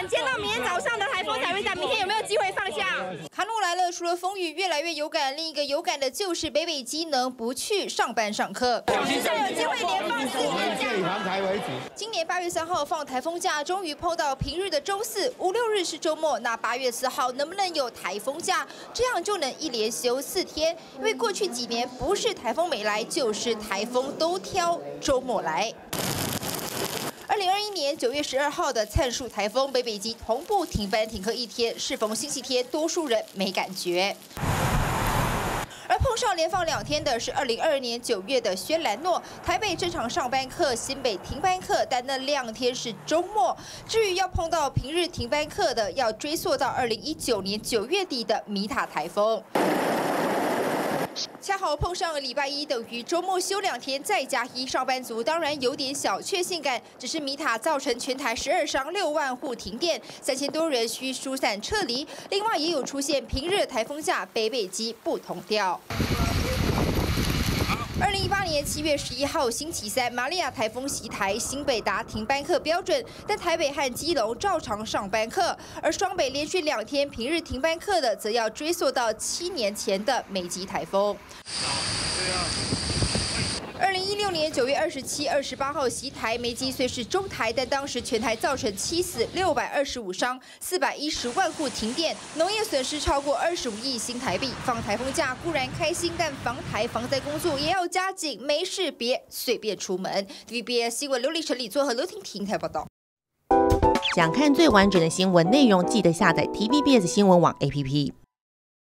晚间到明天早上的台风才会在，明天有没有机会放假？寒露来了，除了风雨越来越有感，另一个有感的就是北北机能不去上班上课。就有机会连放四天以防台为主。今年八月三号放台风假，终于碰到平日的周四，五六日是周末。那八月四号能不能有台风假？这样就能一连休四天？因为过去几年不是台风没来，就是台风都挑周末来。二零二一年九月十二号的灿数台风，北北基同步停班停课一天。适逢星期天，多数人没感觉。而碰上连放两天的是二零二二年九月的轩兰诺，台北正常上班课，新北停班课，但那两天是周末。至于要碰到平日停班课的，要追溯到二零一九年九月底的米塔台风。恰好碰上礼拜一，等于周末休两天，再加一，上班族当然有点小确幸感。只是米塔造成全台十二商，六万户停电，三千多人需疏散撤离。另外也有出现平日台风下，北北基不同调。二零一八年七月十一号星期三，玛利亚台风袭台，新北达停班课标准，但台北和基隆照常上班课，而双北连续两天平日停班课的，则要追溯到七年前的美级台风。零一六年九月二十七、二十八号袭台，梅基虽是中台，但当时全台造成七死、六百二十五伤、四百一十万户停电，农业损失超过二十五亿新台币。放台风假固然开心，但防台防灾工作也要加紧，没事别随便出门。TVBS 新闻刘立成、李作和刘婷婷台报道。想看最完整的新闻内容，记得下载 TVBS 新闻网 APP。